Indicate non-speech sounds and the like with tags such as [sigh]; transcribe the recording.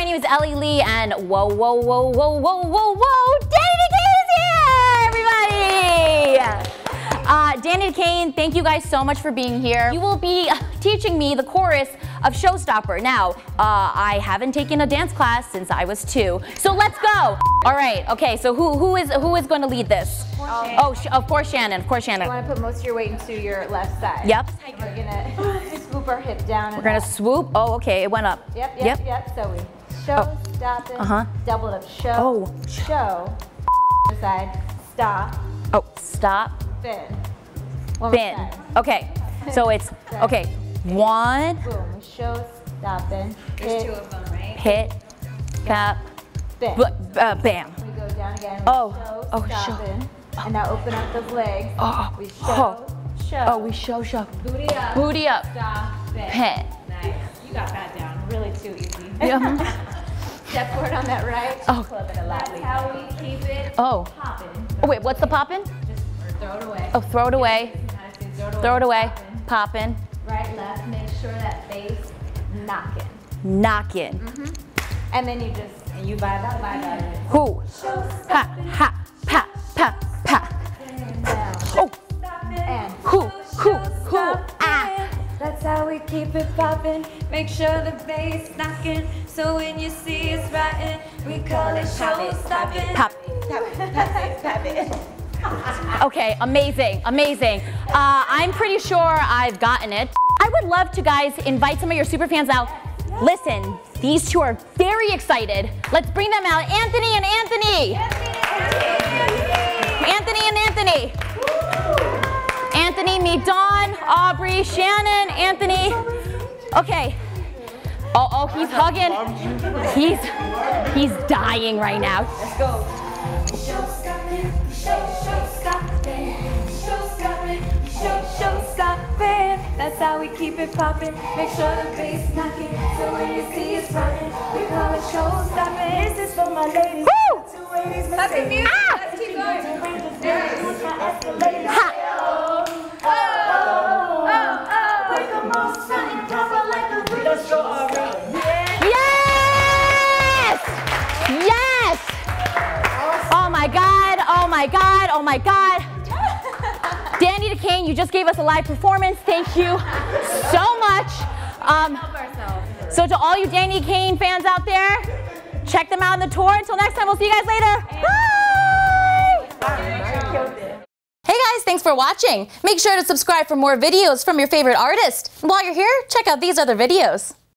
my name is Ellie Lee, and whoa, whoa, whoa, whoa, whoa, whoa, whoa, Danity Kane is here, everybody! Uh, Danity Kane, thank you guys so much for being here. You will be teaching me the chorus of Showstopper. Now, uh, I haven't taken a dance class since I was two, so let's go. All right, okay, so who, who is who is going to lead this? Oh, of course Shannon, of course Shannon. You want to put most of your weight into your left side. Yep. We're gonna [laughs] swoop our hip down. We're gonna swoop. Oh, okay, it went up. Yep, yep, yep. So we show, stop, and Uh-huh. double it up. Show, Oh. show, side, stop, Oh, stop. spin. One more Okay, so it's, [laughs] okay, one, Boom. Show, stop, and hit, Two of them, right? hit, cap, spin. b- uh, bam. We go down again. We Oh, show, oh, stop, show. and, and now open up those legs. Oh, We show, oh. show. Oh, we show, show. booty up. Booty up, Stop, spin. pin. Nice. You got that down really too easy. Yeah. [laughs] Mm-hmm. Step forward on that right. Oh. Club it a lot. That's how we keep it Oh. popping. Oh, wait, what's the poppin'? Just throw it away. Oh, throw it away, Throw it away. throw it away, Popping. Right, left. Make sure that bass knocking. knockin'. Mm-hmm. And then you just And you vibe out, vibe out. Who? Ha, keep it poppin'. Make sure the bass knockin'. So when you see us rockin', we call it show stoppin'. Pop. Okay, amazing, amazing. Uh, I'm pretty sure I've gotten it. I would love to, guys, invite some of your super fans out. Listen, these two are very excited. Let's bring them out. Anthony and Anthony. Anthony and Anthony. Anthony, meet Dawn, Aubrey, Shannon, Anthony. Okay. Oh, oh, he's hugging. He's he's dying right now. Show stoppin', show, show stoppin', show stoppin', show, show stoppin'. That's how we keep it poppin'. Make sure the bass knockin'. So when you see us rockin', we call it show stoppin'. This is for my ladies. Woo! Two ladies, Happy music. Oh my God. Danity Kane, you just gave us a live performance. Thank you so much. Um, so to all you Danity Kane fans out there, check them out on the tour. Until next time, we'll see you guys later. Bye! Hey guys, thanks for watching. Make sure to subscribe for more videos from your favorite artist. And while you're here, check out these other videos.